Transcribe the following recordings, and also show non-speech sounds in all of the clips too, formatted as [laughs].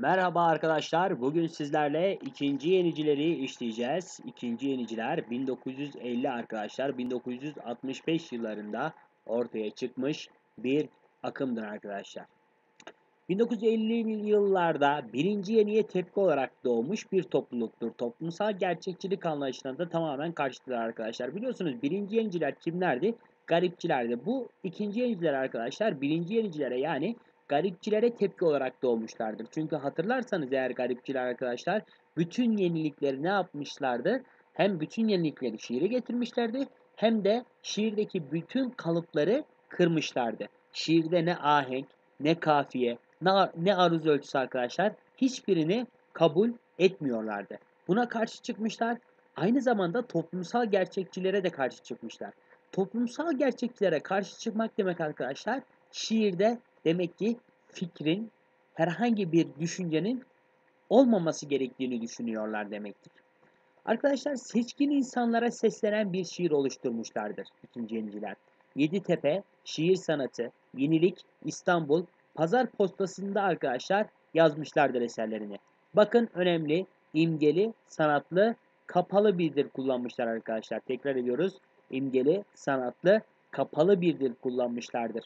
Merhaba arkadaşlar. Bugün sizlerle ikinci yenicileri işleyeceğiz. İkinci yeniciler 1950 arkadaşlar. 1965 yıllarında ortaya çıkmış bir akımdır arkadaşlar. 1950'li yıllarda birinci yeniye tepki olarak doğmuş bir topluluktur. Toplumsal gerçekçilik anlayışına da tamamen karşıtılar arkadaşlar. Biliyorsunuz birinci yeniciler kimlerdi? Garipçilerdi. Bu ikinci yeniciler arkadaşlar birinci yenicilere yani garipçilere tepki olarak doğmuşlardır. Çünkü hatırlarsanız eğer garipçiler arkadaşlar bütün yenilikleri ne yapmışlardı? Hem bütün yenilikleri şiire getirmişlerdi hem de şiirdeki bütün kalıpları kırmışlardı. Şiirde ne ahenk, ne kafiye, ne, ne aruz ölçüsü arkadaşlar hiçbirini kabul etmiyorlardı. Buna karşı çıkmışlar. Aynı zamanda toplumsal gerçekçilere de karşı çıkmışlar. Toplumsal gerçekçilere karşı çıkmak demek arkadaşlar şiirde demek ki fikrin herhangi bir düşüncenin olmaması gerektiğini düşünüyorlar demektir. Arkadaşlar seçkin insanlara seslenen bir şiir oluşturmuşlardır ikinci yeniciler. Yeditepe, şiir sanatı, yenilik, İstanbul, pazar postasında arkadaşlar yazmışlardır eserlerini. Bakın önemli, imgeli, sanatlı, kapalı bir dil kullanmışlar arkadaşlar. Tekrar ediyoruz. İmgeli, sanatlı, kapalı bir dil kullanmışlardır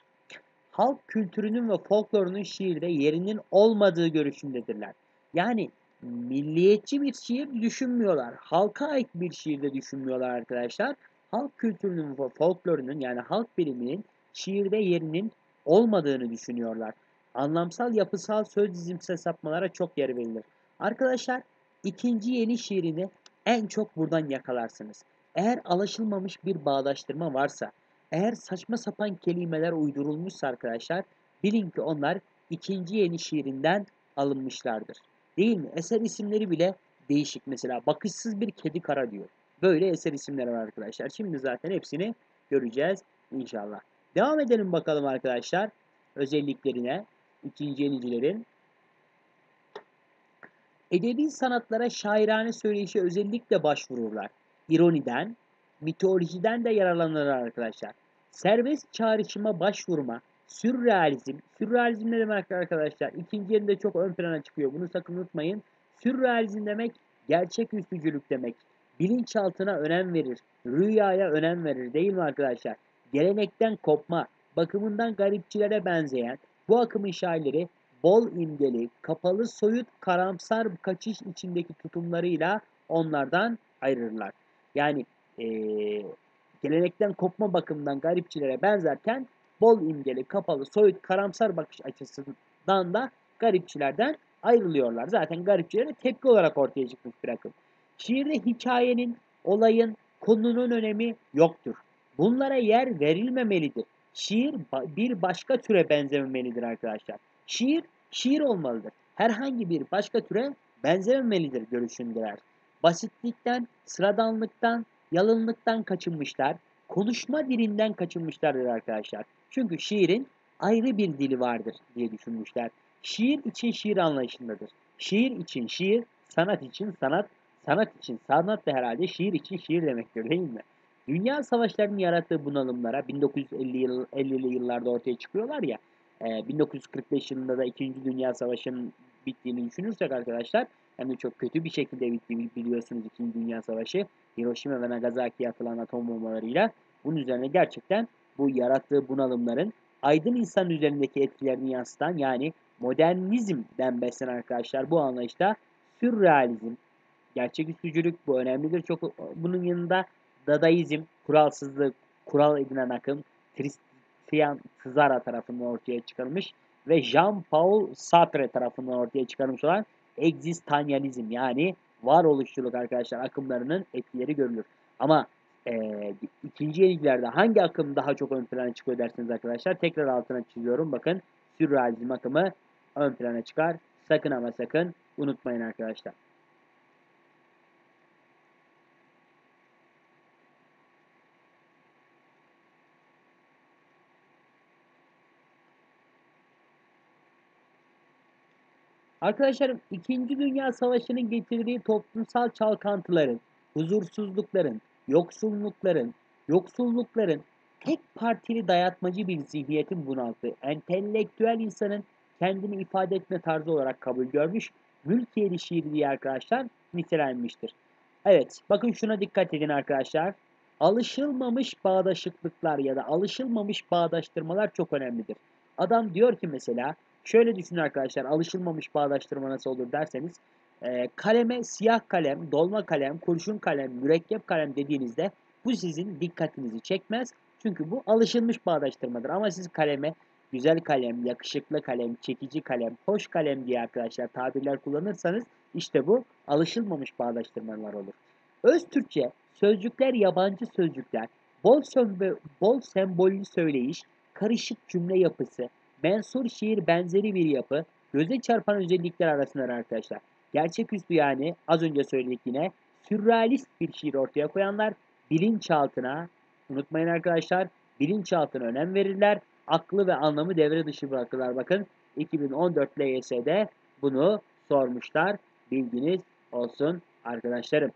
halk kültürünün ve folklorunun şiirde yerinin olmadığı görüşündedirler. Yani milliyetçi bir şiir düşünmüyorlar. Halka ait bir şiirde düşünmüyorlar arkadaşlar. Halk kültürünün ve folklorunun yani halk biliminin şiirde yerinin olmadığını düşünüyorlar. Anlamsal, yapısal, söz dizimsel sapmalara çok yer verilir. Arkadaşlar ikinci yeni şiirini en çok buradan yakalarsınız. Eğer alışılmamış bir bağdaştırma varsa, eğer saçma sapan kelimeler uydurulmuşsa arkadaşlar bilin ki onlar ikinci yeni şiirinden alınmışlardır. Değil mi? Eser isimleri bile değişik. Mesela bakışsız bir kedi kara diyor. Böyle eser isimleri var arkadaşlar. Şimdi zaten hepsini göreceğiz inşallah. Devam edelim bakalım arkadaşlar özelliklerine. ikinci yenicilerin. Edebi sanatlara şairane söyleyişe özellikle başvururlar. İroniden, mitolojiden de yararlanırlar arkadaşlar. Serbest çağrışıma başvurma, sürrealizm. Sürrealizm ne demek arkadaşlar? İkinci yerinde çok ön plana çıkıyor. Bunu sakın unutmayın. Sürrealizm demek gerçek üstücülük demek. Bilinçaltına önem verir. Rüyaya önem verir değil mi arkadaşlar? Gelenekten kopma, bakımından garipçilere benzeyen bu akımın şairleri bol imgeli, kapalı, soyut, karamsar kaçış içindeki tutumlarıyla onlardan ayrılırlar. Yani ee, gelenekten kopma bakımından garipçilere benzerken bol imgeli, kapalı, soyut, karamsar bakış açısından da garipçilerden ayrılıyorlar. Zaten garipçilere tepki olarak ortaya çıkmış bir akım. Şiirde hikayenin, olayın, konunun önemi yoktur. Bunlara yer verilmemelidir. Şiir bir başka türe benzememelidir arkadaşlar. Şiir, şiir olmalıdır. Herhangi bir başka türe benzememelidir görüşündeler. Basitlikten, sıradanlıktan, yalınlıktan kaçınmışlar, konuşma dilinden kaçınmışlardır arkadaşlar. Çünkü şiirin ayrı bir dili vardır diye düşünmüşler. Şiir için şiir anlayışındadır. Şiir için şiir, sanat için sanat, sanat için sanat da herhalde şiir için şiir demektir değil mi? Dünya savaşlarının yarattığı bunalımlara 1950'li yıl, 50'li yıllarda ortaya çıkıyorlar ya, 1945 yılında da 2. Dünya Savaşı'nın bittiğini düşünürsek arkadaşlar hem de çok kötü bir şekilde bitti biliyorsunuz 2. Dünya Savaşı. Hiroşima ve Nagasaki'ye atılan atom bombalarıyla bunun üzerine gerçekten bu yarattığı bunalımların aydın insan üzerindeki etkilerini yansıtan yani modernizmden beslenen arkadaşlar bu anlayışta sürrealizm, gerçeküstücülük bu önemlidir. Çok bunun yanında dadaizm, kuralsızlık, kural edinen akım, Christian Tzara tarafından ortaya çıkarılmış ve Jean-Paul Sartre tarafından ortaya çıkarılmış olan egzistansiyalizm yani varoluşçuluk arkadaşlar akımlarının etkileri görülür. Ama e, ikinci yenilgilerde hangi akım daha çok ön plana çıkıyor dersiniz arkadaşlar. Tekrar altına çiziyorum. Bakın sürrealizm akımı ön plana çıkar. Sakın ama sakın unutmayın arkadaşlar. Arkadaşlarım 2. Dünya Savaşı'nın getirdiği toplumsal çalkantıların, huzursuzlukların, yoksullukların, yoksullukların tek partili dayatmacı bir zihniyetin bunalttığı, entelektüel insanın kendini ifade etme tarzı olarak kabul görmüş. Mülkiyeli şiir diye arkadaşlar nitelenmiştir. Evet bakın şuna dikkat edin arkadaşlar. Alışılmamış bağdaşıklıklar ya da alışılmamış bağdaştırmalar çok önemlidir. Adam diyor ki mesela şöyle düşünün arkadaşlar alışılmamış bağdaştırma nasıl olur derseniz e, kaleme siyah kalem, dolma kalem, kurşun kalem, mürekkep kalem dediğinizde bu sizin dikkatinizi çekmez. Çünkü bu alışılmış bağdaştırmadır. Ama siz kaleme güzel kalem, yakışıklı kalem, çekici kalem, hoş kalem diye arkadaşlar tabirler kullanırsanız işte bu alışılmamış bağdaştırmalar olur. Öz Türkçe sözcükler yabancı sözcükler, bol, sembo bol sembollü söyleyiş, karışık cümle yapısı, mensur şiir benzeri bir yapı, göze çarpan özellikler arasındadır arkadaşlar. Gerçeküstü yani az önce söyledik yine sürrealist bir şiir ortaya koyanlar bilinçaltına unutmayın arkadaşlar bilinçaltına önem verirler. Aklı ve anlamı devre dışı bırakırlar. Bakın 2014 LYS'de bunu sormuşlar. Bilginiz olsun arkadaşlarım.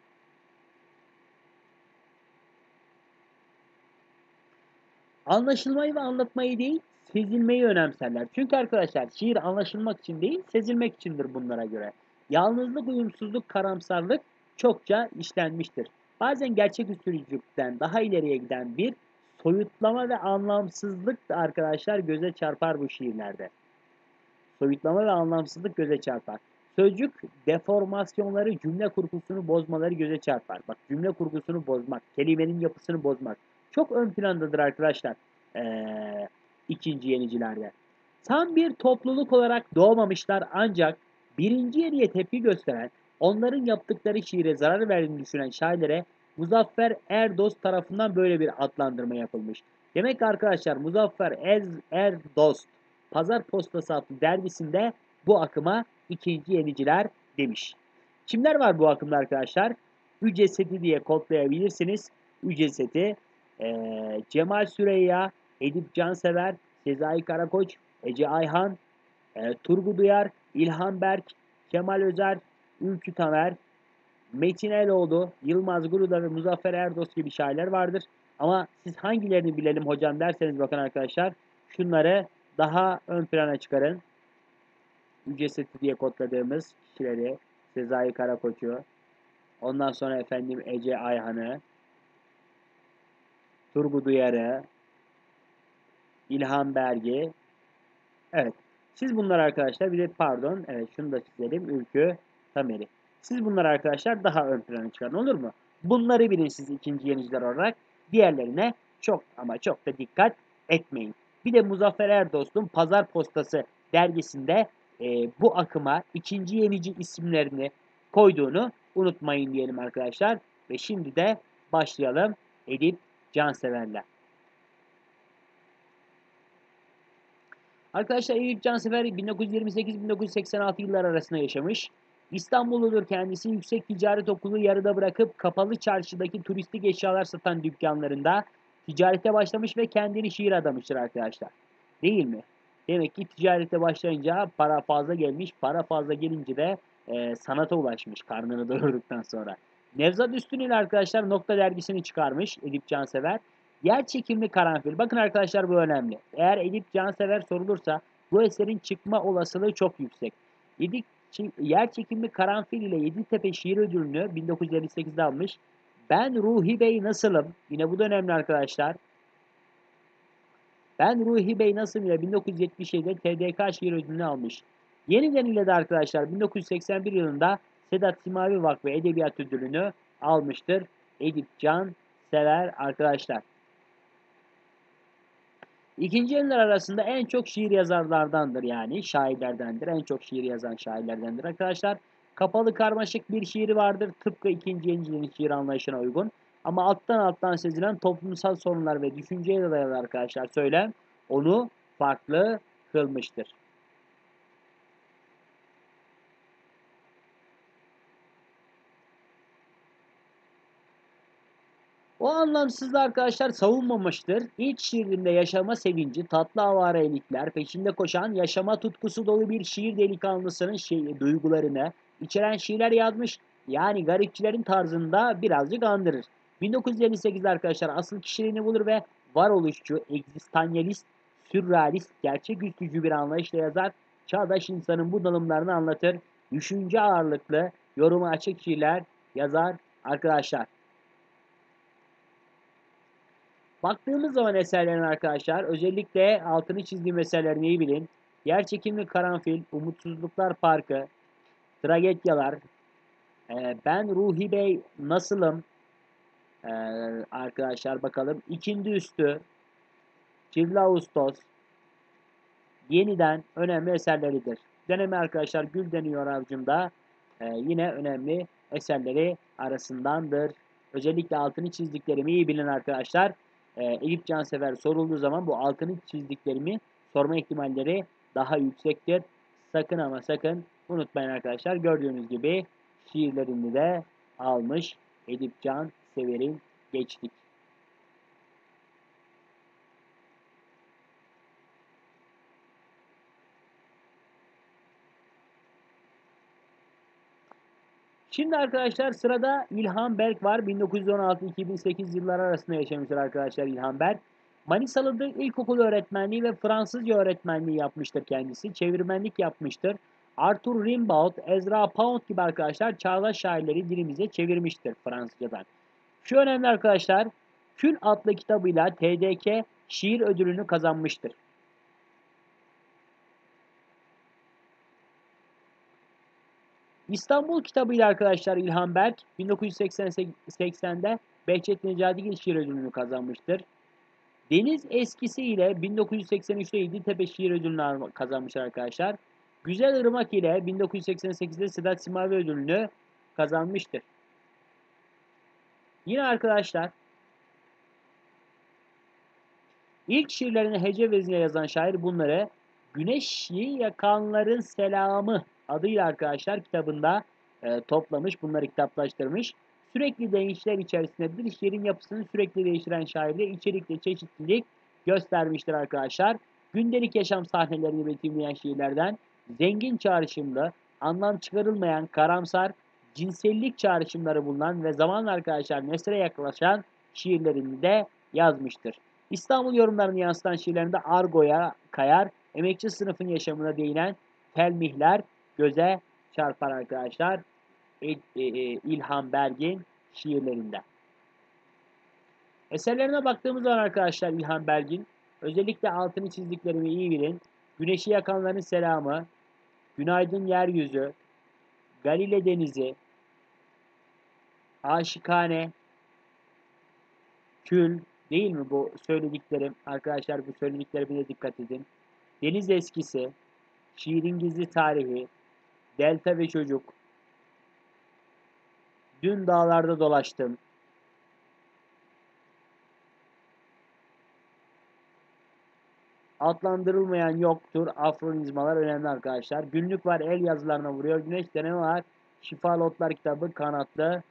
Anlaşılmayı ve anlatmayı değil, sezilmeyi önemserler. Çünkü arkadaşlar şiir anlaşılmak için değil, sezilmek içindir bunlara göre. Yalnızlık, uyumsuzluk, karamsarlık çokça işlenmiştir. Bazen gerçek üstünlükten daha ileriye giden bir soyutlama ve anlamsızlık da arkadaşlar göze çarpar bu şiirlerde. Soyutlama ve anlamsızlık göze çarpar. Sözcük deformasyonları, cümle kurgusunu bozmaları göze çarpar. Bak cümle kurgusunu bozmak, kelimenin yapısını bozmak. Çok ön plandadır arkadaşlar. Ee, ikinci yenicilerde. Tam bir topluluk olarak doğmamışlar ancak birinci yeniye tepki gösteren, onların yaptıkları şiire zarar verdiğini düşünen şairlere Muzaffer Erdost tarafından böyle bir adlandırma yapılmış. Demek arkadaşlar Muzaffer Ez Erdost Pazar Postası adlı dergisinde bu akıma ikinci yeniciler demiş. Kimler var bu akımda arkadaşlar? Üceseti diye kodlayabilirsiniz. Üceseti e, Cemal Süreyya, Edip Cansever, Sezai Karakoç, Ece Ayhan, e, Turgu Duyar, İlhan Berk, Kemal Özer, Ülkü Tamer, Metin Eloğlu, Yılmaz Guruda ve Muzaffer Erdos gibi şairler vardır. Ama siz hangilerini bilelim hocam derseniz bakın arkadaşlar şunları daha ön plana çıkarın. Ücretseti diye kodladığımız kişileri Sezai Karakoç'u, ondan sonra efendim Ece Ayhan'ı, Turgu Duyar'ı, İlhan Bergi. Evet. Siz bunlar arkadaşlar bir de pardon evet şunu da çizelim. Ülkü Tamer'i. Siz bunlar arkadaşlar daha ön plana çıkarın olur mu? Bunları bilin siz ikinci yeniciler olarak. Diğerlerine çok ama çok da dikkat etmeyin. Bir de Muzaffer Erdost'un Pazar Postası dergisinde e, bu akıma ikinci yenici isimlerini koyduğunu unutmayın diyelim arkadaşlar. Ve şimdi de başlayalım Edip Cansever'le. Arkadaşlar Eyüp Cansever 1928-1986 yıllar arasında yaşamış. İstanbulludur kendisi. Yüksek Ticaret Okulu yarıda bırakıp kapalı çarşıdaki turistik eşyalar satan dükkanlarında ticarete başlamış ve kendini şiir adamıştır arkadaşlar. Değil mi? Demek ki ticarete başlayınca para fazla gelmiş. Para fazla gelince de e, sanata ulaşmış karnını doyurduktan sonra. Nevzat Üstün arkadaşlar Nokta dergisini çıkarmış Edip Cansever. Yer çekimli karanfil. Bakın arkadaşlar bu önemli. Eğer Edip Cansever sorulursa bu eserin çıkma olasılığı çok yüksek. Edip yer çekimli karanfil ile Yeditepe şiir ödülünü 1958'de almış. Ben Ruhi Bey nasılım? Yine bu da önemli arkadaşlar. Ben Ruhi Bey nasılım ile 1977'de TDK şiir ödülünü almış. Yeniden ile de arkadaşlar 1981 yılında Sedat Simavi Vakfı Edebiyat Ödülünü almıştır. Edip Can sever arkadaşlar. İkinci yıllar arasında en çok şiir yazarlardandır yani şairlerdendir. En çok şiir yazan şairlerdendir arkadaşlar. Kapalı karmaşık bir şiiri vardır tıpkı ikinci yenicenin şiir anlayışına uygun. Ama alttan alttan sezilen toplumsal sorunlar ve düşünceye dayalı arkadaşlar söylem onu farklı kılmıştır. O anlamsızlığı arkadaşlar savunmamıştır. İlk şiirinde yaşama sevinci, tatlı avarelikler, peşinde koşan, yaşama tutkusu dolu bir şiir delikanlısının şey, duygularını içeren şiirler yazmış. Yani garipçilerin tarzında birazcık andırır. 1958'de arkadaşlar asıl kişiliğini bulur ve varoluşçu, egzistanyalist, sürrealist, gerçeküstücü bir anlayışla yazar. çağdaş insanın bunalımlarını anlatır. Düşünce ağırlıklı, yoruma açık şiirler yazar arkadaşlar. Baktığımız zaman eserlerin arkadaşlar özellikle altını çizdiğim eserlerini iyi bilin. Yerçekimli Karanfil, Umutsuzluklar Parkı, Tragedyalar, e, Ben Ruhi Bey Nasılım, e, arkadaşlar bakalım. İkindi Üstü, Kirli Ağustos, yeniden önemli eserleridir. Dönemi arkadaşlar Gül Deniyor Avcım'da e, yine önemli eserleri arasındandır. Özellikle altını çizdiklerimi iyi bilin arkadaşlar. E, Eyüp Cansever sorulduğu zaman bu altını çizdiklerimi sorma ihtimalleri daha yüksektir. Sakın ama sakın unutmayın arkadaşlar. Gördüğünüz gibi şiirlerini de almış Edip Can Sever'in geçtik. Şimdi arkadaşlar sırada İlhan Berk var. 1916-2008 yılları arasında yaşamıştır arkadaşlar İlhan Berk. Manisalı'da ilkokul öğretmenliği ve Fransızca öğretmenliği yapmıştır kendisi. Çevirmenlik yapmıştır. Arthur Rimbaud, Ezra Pound gibi arkadaşlar çağdaş şairleri dilimize çevirmiştir Fransızcadan. Şu önemli arkadaşlar, Kül adlı kitabıyla TDK şiir ödülünü kazanmıştır. İstanbul kitabıyla arkadaşlar İlhan Berk 1980'de Behçet Necatigil şiir ödülünü kazanmıştır. Deniz Eskisi ile 1983'te Yeditepe şiir ödülünü kazanmışlar arkadaşlar. Güzel Irmak ile 1988'de Sedat Simavi ödülünü kazanmıştır. Yine arkadaşlar ilk şiirlerini hece vezine yazan şair bunları Güneşi Yakanların Selamı adıyla arkadaşlar kitabında e, toplamış, bunları kitaplaştırmış. Sürekli değişler içerisinde bir şiirin yapısını sürekli değiştiren şairde içerikli çeşitlilik göstermiştir arkadaşlar. Gündelik yaşam sahnelerini betimleyen şiirlerden zengin çağrışımlı, anlam çıkarılmayan, karamsar, cinsellik çağrışımları bulunan ve zamanla arkadaşlar nesre yaklaşan şiirlerini de yazmıştır. İstanbul yorumlarını yansıtan şiirlerinde argoya kayar, emekçi sınıfın yaşamına değinen telmihler göze çarpar arkadaşlar. E, e, İlhan Bergin şiirlerinde. Eserlerine baktığımız zaman arkadaşlar İlhan Bergin özellikle altını çizdiklerimi iyi bilin. Güneşi yakanların selamı, Günaydın yeryüzü, Galile denizi, Aşikane, Kül değil mi bu söylediklerim? Arkadaşlar bu söylediklerime dikkat edin. Deniz eskisi, Şiirin gizli tarihi, Delta ve çocuk, Dün dağlarda dolaştım, Adlandırılmayan yoktur. Afronizmalar önemli arkadaşlar. Günlük var el yazılarına vuruyor. Güneş deneme var. Şifa Lotlar kitabı kanatlı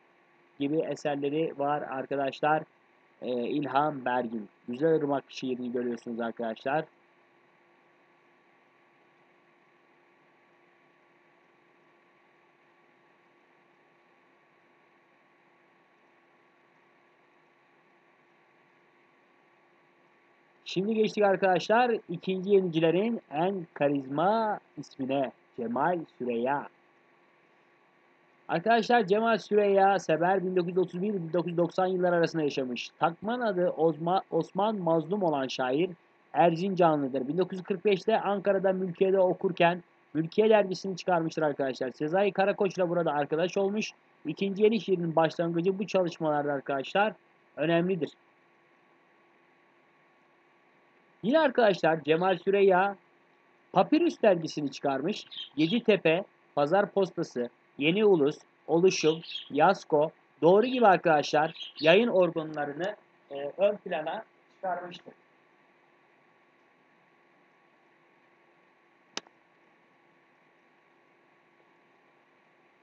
gibi eserleri var arkadaşlar. Ee, İlham Bergin. Güzel Irmak şiirini görüyorsunuz arkadaşlar. Şimdi geçtik arkadaşlar ikinci yenicilerin en karizma ismine Cemal Süreya. Arkadaşlar Cemal Süreya Sever 1931-1990 yıllar arasında yaşamış. Takman adı Osman, Osman Mazlum olan şair Erzincanlıdır. 1945'te Ankara'da Mülkiye'de okurken Mülkiye dergisini çıkarmıştır arkadaşlar. Sezai Karakoç ile burada arkadaş olmuş. İkinci yeni şiirinin başlangıcı bu çalışmalarda arkadaşlar önemlidir. Yine arkadaşlar Cemal Süreyya Papyrus dergisini çıkarmış. Yeditepe, Pazar Postası, Yeni Ulus, Oluşum, Yasko, Doğru gibi arkadaşlar yayın organlarını e, ön plana çıkarmıştır.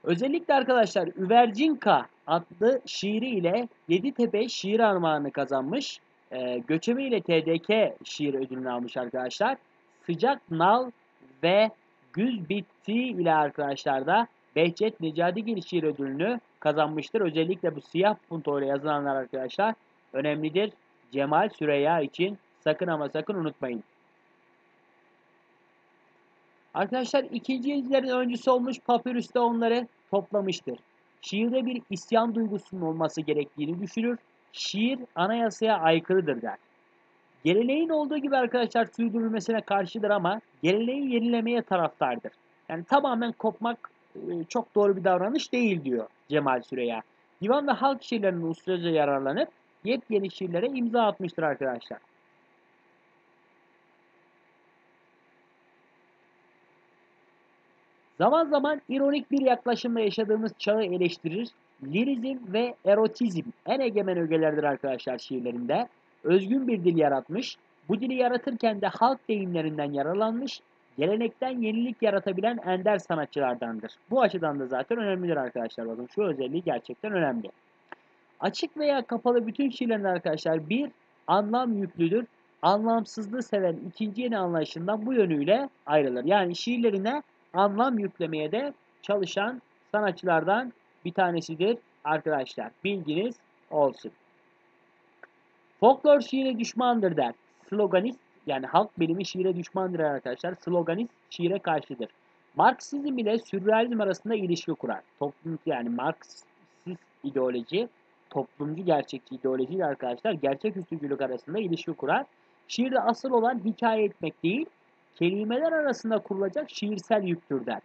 Özellikle arkadaşlar Üvercinka adlı şiiri ile Yeditepe şiir armağanı kazanmış. E, Göçebe ile TDK şiir ödülünü almış arkadaşlar. Sıcak Nal ve Güz Bitti ile arkadaşlar da Behçet Necadigil şiir ödülünü kazanmıştır. Özellikle bu siyah punto ile yazılanlar arkadaşlar önemlidir. Cemal Süreyya için sakın ama sakın unutmayın. Arkadaşlar ikinci yedilerin öncüsü olmuş Papyrus da onları toplamıştır. Şiirde bir isyan duygusunun olması gerektiğini düşünür. Şiir anayasaya aykırıdır der. Geleneğin olduğu gibi arkadaşlar sürdürülmesine karşıdır ama geleneği yenilemeye taraftardır. Yani tamamen kopmak e, çok doğru bir davranış değil diyor Cemal Süreya. Divan ve halk şiirlerinin ustaca yararlanıp yepyeni şiirlere imza atmıştır arkadaşlar. Zaman zaman ironik bir yaklaşımla yaşadığımız çağı eleştirir. Lirizm ve erotizm en egemen ögelerdir arkadaşlar şiirlerinde. Özgün bir dil yaratmış. Bu dili yaratırken de halk deyimlerinden yararlanmış. Gelenekten yenilik yaratabilen ender sanatçılardandır. Bu açıdan da zaten önemlidir arkadaşlar. Bakın şu özelliği gerçekten önemli. Açık veya kapalı bütün şiirlerinde arkadaşlar bir anlam yüklüdür. Anlamsızlığı seven ikinci yeni anlayışından bu yönüyle ayrılır. Yani şiirlerine anlam yüklemeye de çalışan sanatçılardan bir tanesidir arkadaşlar. Bilginiz olsun. Folklor şiire düşmandır der. Sloganist yani halk bilimi şiire düşmandır arkadaşlar. Sloganist şiire karşıdır. Marksizm ile sürrealizm arasında ilişki kurar. Toplum yani Marksist ideoloji toplumcu gerçekçi ideolojiyle arkadaşlar gerçek üstücülük arasında ilişki kurar. Şiirde asıl olan hikaye etmek değil, kelimeler arasında kurulacak şiirsel yüktür der.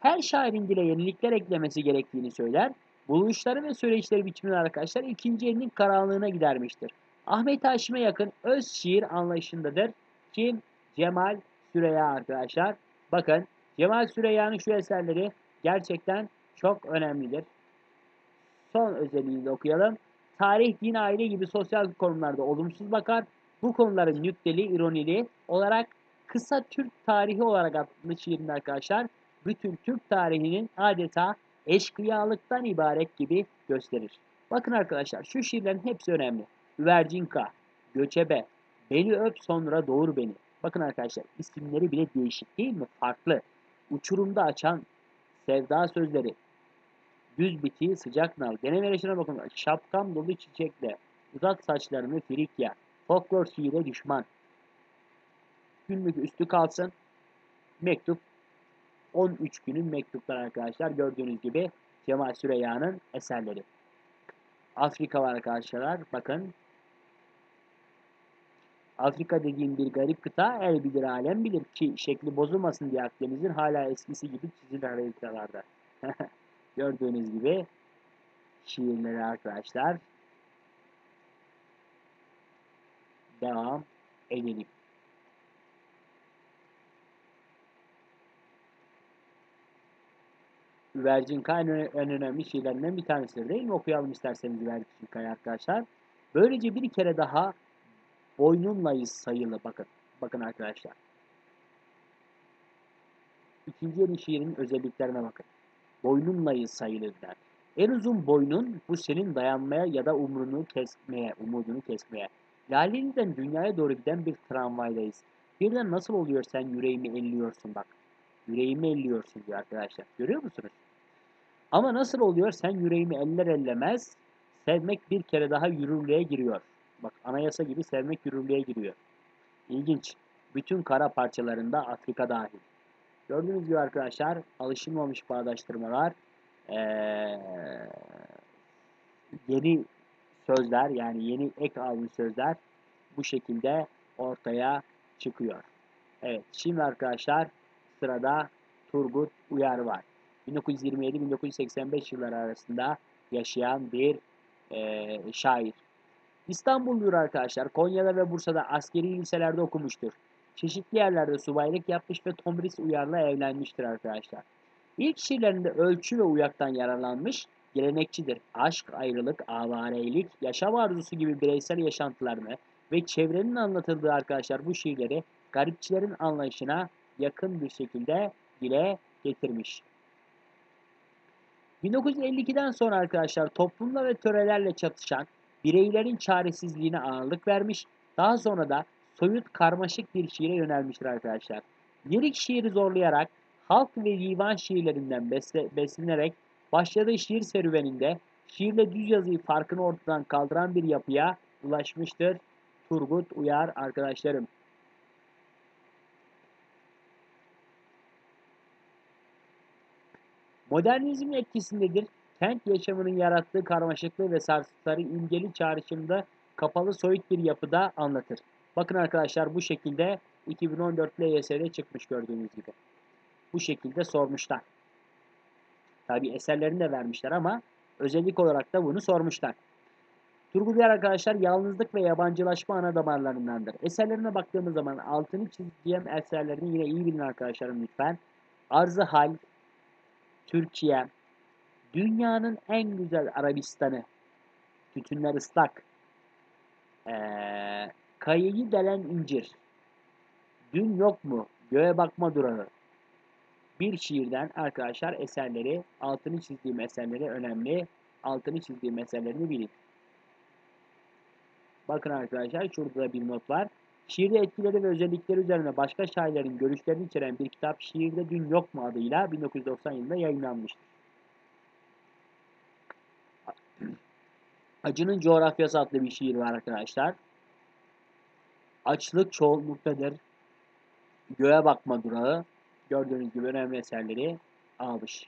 Her şairin dile yenilikler eklemesi gerektiğini söyler. Buluşları ve söyleyişleri biçiminde arkadaşlar ikinci elinin karanlığına gidermiştir. Ahmet Haşim'e yakın öz şiir anlayışındadır. Kim? Cemal Süreya arkadaşlar. Bakın Cemal Süreya'nın şu eserleri gerçekten çok önemlidir. Son özelliğini de okuyalım. Tarih, din, aile gibi sosyal konularda olumsuz bakar. Bu konuların nükteli, ironili olarak kısa Türk tarihi olarak adlı şiirinde arkadaşlar bütün Türk tarihinin adeta eşkıyalıktan ibaret gibi gösterir. Bakın arkadaşlar şu şiirlerin hepsi önemli. Üvercinka, Göçebe, Beni öp sonra doğur beni. Bakın arkadaşlar isimleri bile değişik değil mi? Farklı. Uçurumda açan sevda sözleri. Düz bitiği sıcak nal. Deneme yarışına bakın. Şapkam dolu çiçekle. Uzak saçlarını frikya. Folklor şiire düşman. Günlük üstü kalsın. Mektup 13 günün mektupları arkadaşlar. Gördüğünüz gibi Cemal Süreyya'nın eserleri. Afrika var arkadaşlar. Bakın. Afrika dediğim bir garip kıta el bilir alem bilir ki şekli bozulmasın diye Akdeniz'in hala eskisi gibi çizilir haritalarda. [laughs] Gördüğünüz gibi şiirleri arkadaşlar. Devam edelim. Üvercinka en, en önemli şiirlerinden bir tanesidir değil mi? Okuyalım isterseniz Üvercinka'yı arkadaşlar. Böylece bir kere daha boynunlayız sayılı bakın. Bakın arkadaşlar. İkinci yeni şiirin özelliklerine bakın. Boynunlayız sayılır der. En uzun boynun bu senin dayanmaya ya da umrunu kesmeye, umudunu kesmeye. Laleli'den dünyaya doğru giden bir tramvaydayız. Birden nasıl oluyor sen yüreğimi elliyorsun bak. Yüreğimi elliyorsun diyor arkadaşlar. Görüyor musunuz? Ama nasıl oluyor sen yüreğimi eller ellemez sevmek bir kere daha yürürlüğe giriyor. Bak anayasa gibi sevmek yürürlüğe giriyor. İlginç. Bütün kara parçalarında Afrika dahil. Gördüğünüz gibi arkadaşlar alışılmamış bağdaştırmalar ee, yeni sözler yani yeni ek almış sözler bu şekilde ortaya çıkıyor. Evet şimdi arkadaşlar sırada Turgut Uyar var. 1927-1985 yılları arasında yaşayan bir e, şair. İstanbulluyur arkadaşlar. Konya'da ve Bursa'da askeri liselerde okumuştur. Çeşitli yerlerde subaylık yapmış ve Tomris Uyar'la evlenmiştir arkadaşlar. İlk şiirlerinde ölçü ve uyaktan yararlanmış, gelenekçidir. Aşk, ayrılık, avarelik, yaşam arzusu gibi bireysel yaşantılarını ve çevrenin anlatıldığı arkadaşlar bu şiirleri garipçilerin anlayışına yakın bir şekilde dile getirmiş. 1952'den sonra arkadaşlar toplumla ve törelerle çatışan bireylerin çaresizliğine ağırlık vermiş. Daha sonra da soyut karmaşık bir şiire yönelmiştir arkadaşlar. Lirik şiiri zorlayarak halk ve divan şiirlerinden beslenerek başladığı şiir serüveninde şiirle düz yazıyı farkını ortadan kaldıran bir yapıya ulaşmıştır. Turgut Uyar arkadaşlarım. Modernizmin etkisindedir. Kent yaşamının yarattığı karmaşıklığı ve sarsıntıları imgeli çağrışımda kapalı soyut bir yapıda anlatır. Bakın arkadaşlar bu şekilde 2014 LYS'de çıkmış gördüğünüz gibi. Bu şekilde sormuşlar. Tabi eserlerini de vermişler ama özellik olarak da bunu sormuşlar. Turgut Uyar arkadaşlar yalnızlık ve yabancılaşma ana damarlarındandır. Eserlerine baktığımız zaman altını çizeceğim eserlerini yine iyi bilin arkadaşlarım lütfen. Arzı Hal, Türkiye, Dünyanın en güzel Arabistan'ı, Tütünler ıslak, ee, Kayıyı delen incir, Dün yok mu, Göğe bakma durağı, bir şiirden arkadaşlar eserleri, altını çizdiğim eserleri önemli, altını çizdiğim eserlerini bilin. Bakın arkadaşlar şurada da bir not var. Şiirde etkileri ve özellikleri üzerine başka şairlerin görüşlerini içeren bir kitap Şiirde Dün Yok mu adıyla 1990 yılında yayınlanmıştır. Acının Coğrafyası adlı bir şiir var arkadaşlar. Açlık çoğunluktadır. Göğe bakma durağı. Gördüğünüz gibi önemli eserleri almış.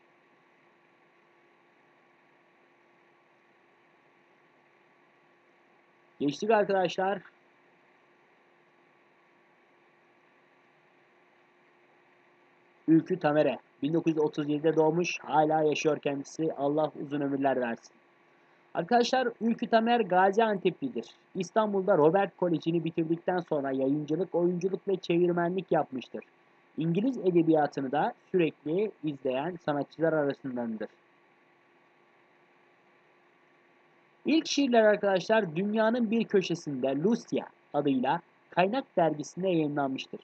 Geçtik arkadaşlar. Ülkü Tamere. 1937'de doğmuş. Hala yaşıyor kendisi. Allah uzun ömürler versin. Arkadaşlar Ülkü Tamer Gaziantep'lidir. İstanbul'da Robert Koleji'ni bitirdikten sonra yayıncılık, oyunculuk ve çevirmenlik yapmıştır. İngiliz edebiyatını da sürekli izleyen sanatçılar arasındandır. İlk şiirler arkadaşlar dünyanın bir köşesinde Lucia adıyla Kaynak dergisinde yayınlanmıştır.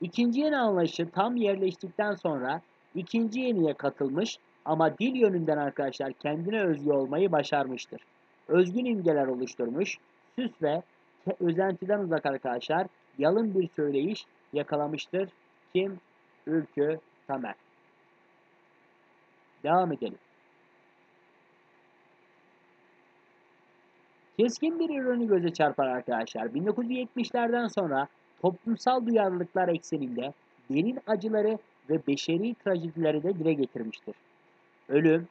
İkinci yeni anlayışı tam yerleştikten sonra ikinci yeniye katılmış ama dil yönünden arkadaşlar kendine özgü olmayı başarmıştır. Özgün imgeler oluşturmuş, süs ve özentiden uzak arkadaşlar yalın bir söyleyiş yakalamıştır. Kim? Ülkü Tamer. Devam edelim. Keskin bir ironi göze çarpar arkadaşlar. 1970'lerden sonra toplumsal duyarlılıklar ekseninde derin acıları ve beşeri trajedileri de dile getirmiştir. Ölüm,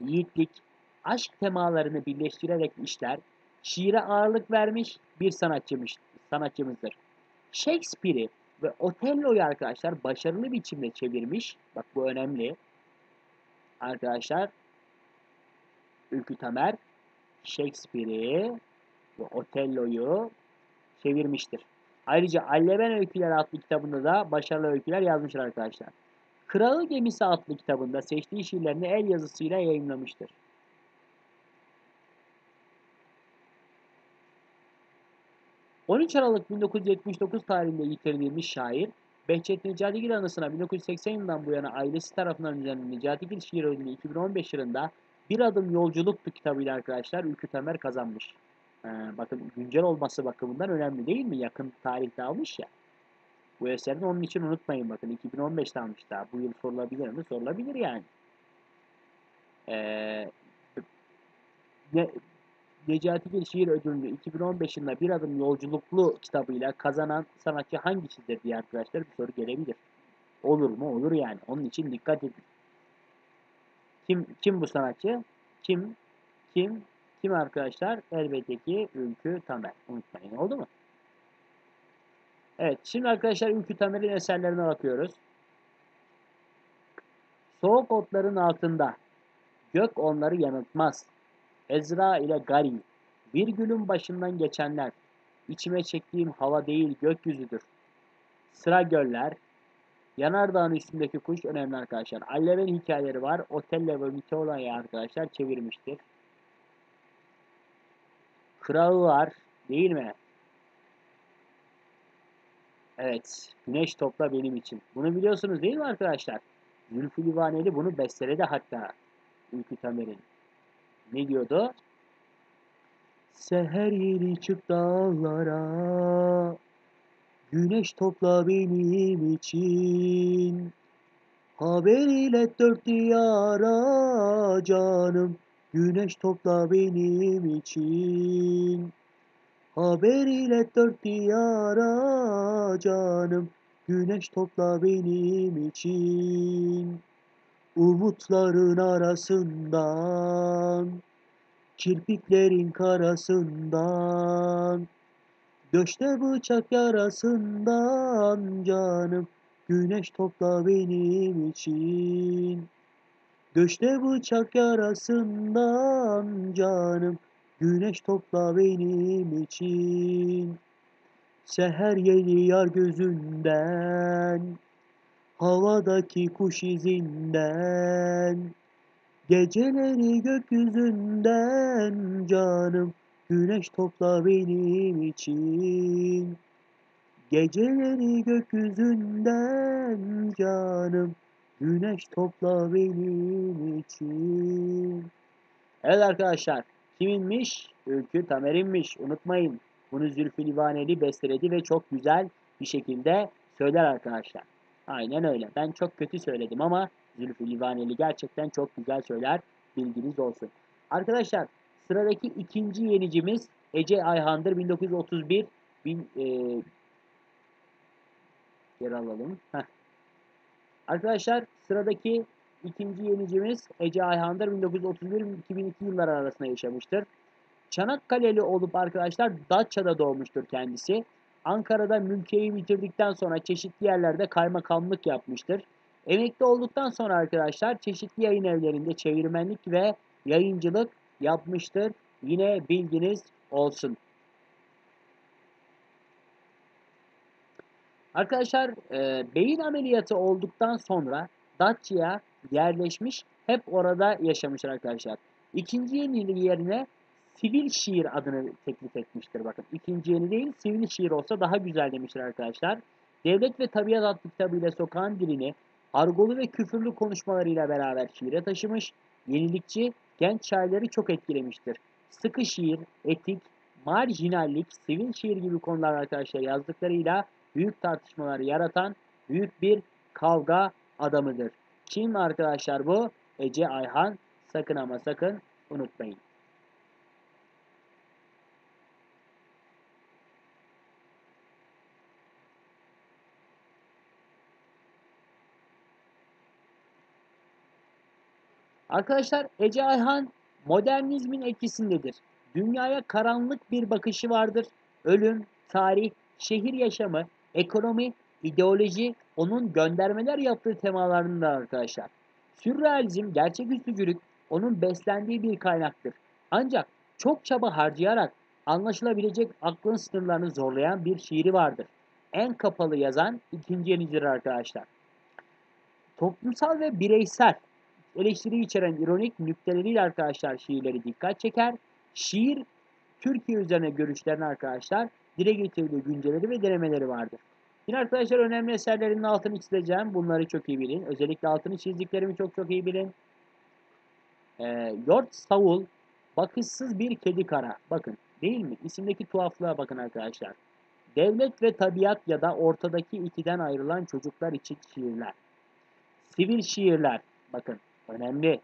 yiğitlik, aşk temalarını birleştirerek işler, şiire ağırlık vermiş bir sanatçımış, sanatçımızdır. Shakespeare'i ve Otello'yu arkadaşlar başarılı biçimde çevirmiş. Bak bu önemli. Arkadaşlar Ülkü Tamer Shakespeare'i ve Otello'yu çevirmiştir. Ayrıca Alleben Öyküleri adlı kitabında da başarılı öyküler yazmışlar arkadaşlar. Kralı Gemisi adlı kitabında seçtiği şiirlerini el yazısıyla yayınlamıştır. ...13 Aralık 1979 tarihinde yitirilmiş şair... ...Behçet Necatigil anısına 1980 yılından bu yana ailesi tarafından düzenlenen Necatigil şiir ödülünü 2015 yılında... ...Bir Adım Yolculuktu kitabıyla arkadaşlar Ülkü Temer kazanmış. Ee, bakın güncel olması bakımından önemli değil mi? Yakın tarihte almış ya. Bu eserini onun için unutmayın bakın. 2015'te almış daha. Bu yıl sorulabilir mi? Sorulabilir yani. Ee, ne, Necati Gil Şiir Ödülünü 2015 yılında Bir Adım Yolculuklu kitabıyla kazanan sanatçı hangisidir diye arkadaşlar bir soru gelebilir. Olur mu? Olur yani. Onun için dikkat edin. Kim kim bu sanatçı? Kim? Kim? Kim arkadaşlar? Elbette ki Ülkü Tamer. Unutmayın. Oldu mu? Evet. Şimdi arkadaşlar Ülkü Tamer'in eserlerine bakıyoruz. Soğuk otların altında. Gök onları yanıltmaz. Ezra ile Gari. Bir gülün başından geçenler. İçime çektiğim hava değil gökyüzüdür. Sıra göller. Yanardağın üstündeki kuş önemli arkadaşlar. Alleven hikayeleri var. Otelle ve Miteola'yı arkadaşlar çevirmiştir. Kralı var. Değil mi? Evet. Güneş topla benim için. Bunu biliyorsunuz değil mi arkadaşlar? Zülfü Livaneli bunu besteledi hatta. Ülkü Tamer'in. Ne diyordu? Seher yeni çık dağlara Güneş topla benim için Haber ile dört diyara canım Güneş topla benim için. Haber ile dört diyara canım. Güneş topla benim için. Umutların arasından Kirpiklerin karasından Döşte bıçak yarasından canım. Güneş topla benim için Döşte bıçak yarasından canım Güneş topla benim için. Seher yeni yar gözünden Havadaki kuş izinden. Geceleri gökyüzünden canım Güneş topla benim için. Geceleri gökyüzünden canım Güneş topla benim için Evet arkadaşlar kiminmiş? Ülkü Tamer'inmiş unutmayın. Bunu Zülfü Livaneli besteledi ve çok güzel bir şekilde söyler arkadaşlar. Aynen öyle. Ben çok kötü söyledim ama Zülfü Livaneli gerçekten çok güzel söyler. Bilginiz olsun. Arkadaşlar sıradaki ikinci yenicimiz Ece Ayhan'dır. 1931 bin, e, yer alalım. Heh. Arkadaşlar sıradaki ikinci yenicimiz Ece Ayhan'dır. 1931-2002 yılları arasında yaşamıştır. Çanakkale'li olup arkadaşlar Datça'da doğmuştur kendisi. Ankara'da mülkiyeyi bitirdikten sonra çeşitli yerlerde kaymakamlık yapmıştır. Emekli olduktan sonra arkadaşlar çeşitli yayın evlerinde çevirmenlik ve yayıncılık yapmıştır. Yine bilginiz olsun. Arkadaşlar e, beyin ameliyatı olduktan sonra Datça'ya yerleşmiş hep orada yaşamışlar arkadaşlar. İkinci yeni yerine sivil şiir adını teklif etmiştir bakın. İkinci yeni değil sivil şiir olsa daha güzel demiştir arkadaşlar. Devlet ve Tabiat adlı kitabıyla sokağın dilini argolu ve küfürlü konuşmalarıyla beraber şiire taşımış. Yenilikçi genç şairleri çok etkilemiştir. Sıkı şiir, etik, marjinallik, sivil şiir gibi konular arkadaşlar yazdıklarıyla büyük tartışmalar yaratan büyük bir kavga adamıdır. Kim arkadaşlar bu? Ece Ayhan. Sakın ama sakın unutmayın. Arkadaşlar Ece Ayhan modernizmin etkisindedir. Dünyaya karanlık bir bakışı vardır. Ölüm, tarih, şehir yaşamı, ekonomi, ideoloji onun göndermeler yaptığı temalarında arkadaşlar. Sürrealizm, gerçeküstücülük onun beslendiği bir kaynaktır. Ancak çok çaba harcayarak anlaşılabilecek aklın sınırlarını zorlayan bir şiiri vardır. En kapalı yazan ikinci yenicidir arkadaşlar. Toplumsal ve bireysel eleştiri içeren ironik nükteleriyle arkadaşlar şiirleri dikkat çeker. Şiir Türkiye üzerine görüşlerini arkadaşlar dile getirdiği günceleri ve denemeleri vardır. Yine arkadaşlar önemli eserlerinin altını çizeceğim. Bunları çok iyi bilin. Özellikle altını çizdiklerimi çok çok iyi bilin. E, Yort Savul, bakışsız bir kedi kara. Bakın değil mi? İsimdeki tuhaflığa bakın arkadaşlar. Devlet ve tabiat ya da ortadaki ikiden ayrılan çocuklar için şiirler. Sivil şiirler. Bakın önemli.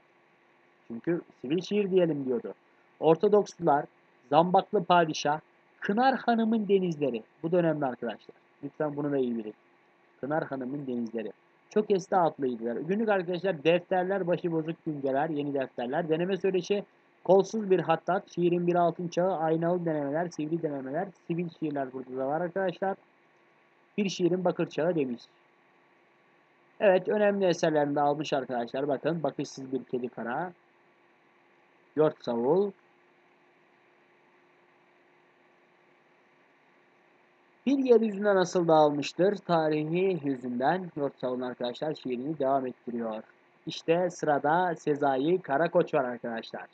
Çünkü sivil şiir diyelim diyordu. Ortodokslular, Zambaklı Padişah, Kınar Hanım'ın denizleri. Bu da önemli arkadaşlar. Lütfen bunu da iyi bilin. Kınar Hanım'ın denizleri. Çok eski adlıydılar. Günlük arkadaşlar defterler, başıbozuk günceler, yeni defterler, deneme söyleşi, kolsuz bir hattat, şiirin bir altın çağı, aynalı denemeler, sivri denemeler, sivil şiirler burada da var arkadaşlar. Bir şiirin bakır çağı demiş. Evet önemli eserlerini de almış arkadaşlar. Bakın bakışsız bir kedi kara. Yort savul. Bir yeryüzüne nasıl dağılmıştır? Tarihi yüzünden Yort savun arkadaşlar şiirini devam ettiriyor. İşte sırada Sezai Karakoç var arkadaşlar.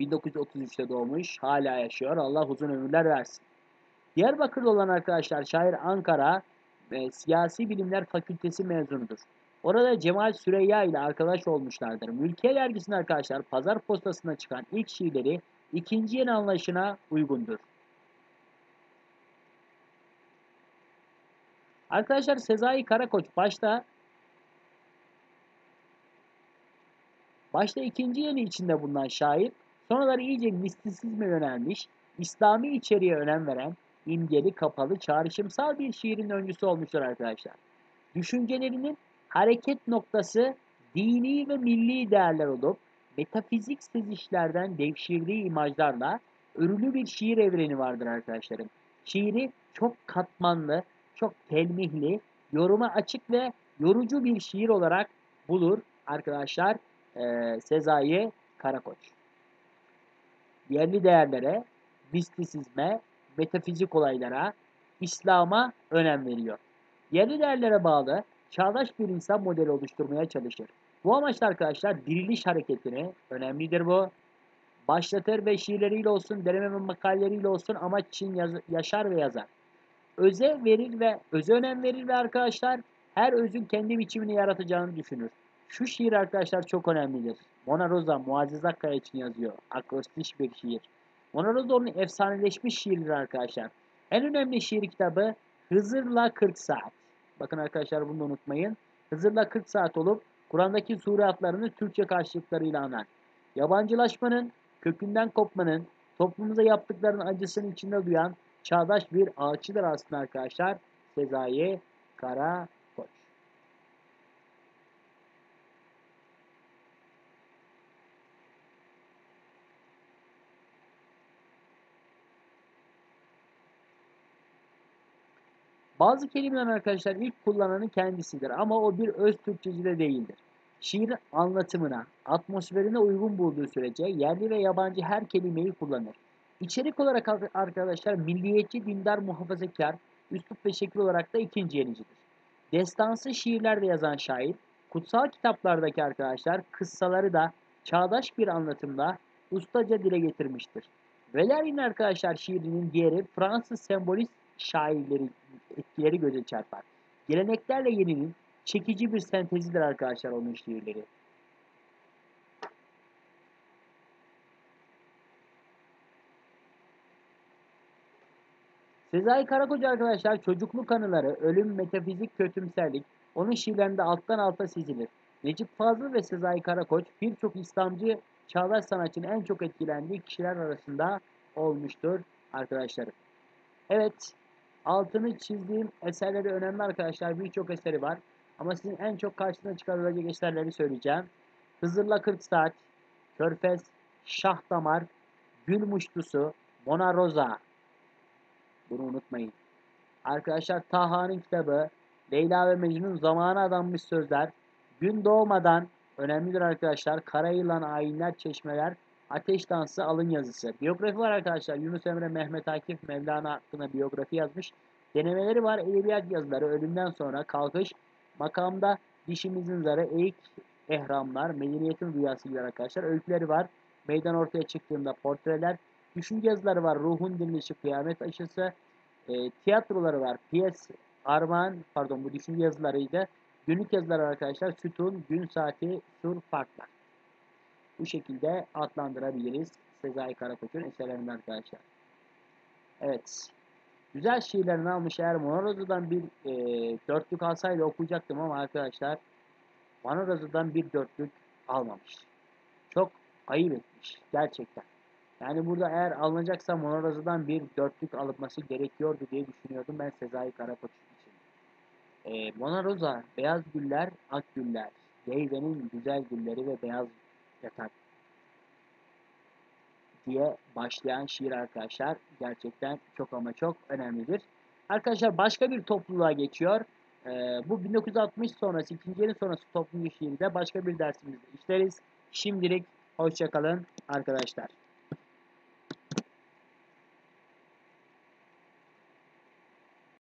1933'te doğmuş. Hala yaşıyor. Allah uzun ömürler versin. Diyarbakır'da olan arkadaşlar şair Ankara e, Siyasi Bilimler Fakültesi mezunudur. Orada Cemal Süreyya ile arkadaş olmuşlardır. Mülkiye dergisinin arkadaşlar pazar postasına çıkan ilk şiirleri ikinci yeni anlayışına uygundur. Arkadaşlar Sezai Karakoç başta başta ikinci yeni içinde bulunan şair sonraları iyice mistisizme yönelmiş, İslami içeriğe önem veren, imgeli, kapalı, çağrışımsal bir şiirin öncüsü olmuştur arkadaşlar. Düşüncelerinin hareket noktası dini ve milli değerler olup metafizik sezişlerden devşirdiği imajlarla örülü bir şiir evreni vardır arkadaşlarım. Şiiri çok katmanlı, çok telmihli, yoruma açık ve yorucu bir şiir olarak bulur arkadaşlar e, Sezai Karakoç. Yerli değerlere, mistisizme, metafizik olaylara, İslam'a önem veriyor. Yerli değerlere bağlı çağdaş bir insan modeli oluşturmaya çalışır. Bu amaçla arkadaşlar diriliş hareketini, önemlidir bu, başlatır ve şiirleriyle olsun, deneme ve makaleleriyle olsun amaç için yaz, yaşar ve yazar. Öze verir ve öze önem verir ve arkadaşlar her özün kendi biçimini yaratacağını düşünür. Şu şiir arkadaşlar çok önemlidir. Mona Rosa Muazzez Akkaya için yazıyor. Akrostiş bir şiir. Mona Rosa onun efsaneleşmiş şiiridir arkadaşlar. En önemli şiir kitabı Hızır'la 40 Saat. Bakın arkadaşlar bunu unutmayın. Hızır'la 40 Saat olup Kur'an'daki sure Türkçe karşılıklarıyla anar. Yabancılaşmanın, kökünden kopmanın, toplumumuza yaptıklarının acısını içinde duyan çağdaş bir ağaççıdır aslında arkadaşlar. Sezai Kara Koç. Bazı kelimeler arkadaşlar ilk kullananı kendisidir ama o bir öz Türkçeci de değildir. Şiir anlatımına, atmosferine uygun bulduğu sürece yerli ve yabancı her kelimeyi kullanır. İçerik olarak arkadaşlar milliyetçi, dindar, muhafazakar, üslup ve şekil olarak da ikinci yenicidir. Destansı şiirlerde yazan şair, kutsal kitaplardaki arkadaşlar kıssaları da çağdaş bir anlatımda ustaca dile getirmiştir. Valérien arkadaşlar şiirinin diğeri Fransız sembolist şairleri etkileri göze çarpar. Geleneklerle yeninin çekici bir sentezidir arkadaşlar onun şiirleri. Sezai Karakoç arkadaşlar çocukluk anıları, ölüm, metafizik, kötümserlik onun şiirlerinde alttan alta sizilir. Necip Fazıl ve Sezai Karakoç birçok İslamcı çağdaş sanatçının en çok etkilendiği kişiler arasında olmuştur arkadaşlarım. Evet, altını çizdiğim eserleri önemli arkadaşlar. Birçok eseri var. Ama sizin en çok karşısına çıkarılacak eserleri söyleyeceğim. Hızırla 40 Saat, Körfez, Şah Damar, Gül Muştusu, Mona Rosa. Bunu unutmayın. Arkadaşlar Taha'nın kitabı, Leyla ve Mecnun zamana adanmış sözler, gün doğmadan önemlidir arkadaşlar. Kara yılan, ayinler, çeşmeler, ateş dansı, alın yazısı. Biyografi var arkadaşlar. Yunus Emre, Mehmet Akif, Mevlana hakkında biyografi yazmış. Denemeleri var. Edebiyat yazıları, ölümden sonra kalkış, makamda dişimizin zarı, eğik ehramlar, medeniyetin rüyası gibi arkadaşlar. Öyküleri var. Meydan ortaya çıktığında portreler. Düşünce var. Ruhun dirilişi, kıyamet aşısı. E, tiyatroları var. Piyes, armağan, pardon bu düşünce yazılarıydı. Günlük yazılar arkadaşlar. Sütun, gün saati, sur, farklar. Bu şekilde adlandırabiliriz Sezai Karakoç'un eserlerinden arkadaşlar. Evet. Güzel şiirlerini almış. Eğer Monorazı'dan bir e, dörtlük alsaydı okuyacaktım ama arkadaşlar Monorazı'dan bir dörtlük almamış. Çok ayıp etmiş. Gerçekten. Yani burada eğer alınacaksa Monorazı'dan bir dörtlük alınması gerekiyordu diye düşünüyordum ben Sezai Karakoç için. E, Mona Rosa, Beyaz Güller, Ak Güller, Geyve'nin güzel gülleri ve beyaz yatak diye başlayan şiir arkadaşlar gerçekten çok ama çok önemlidir. Arkadaşlar başka bir topluluğa geçiyor. Ee, bu 1960 sonrası, ikinci yeni sonrası topluluğu şiiri de başka bir dersimizde işleriz. Şimdilik hoşçakalın arkadaşlar.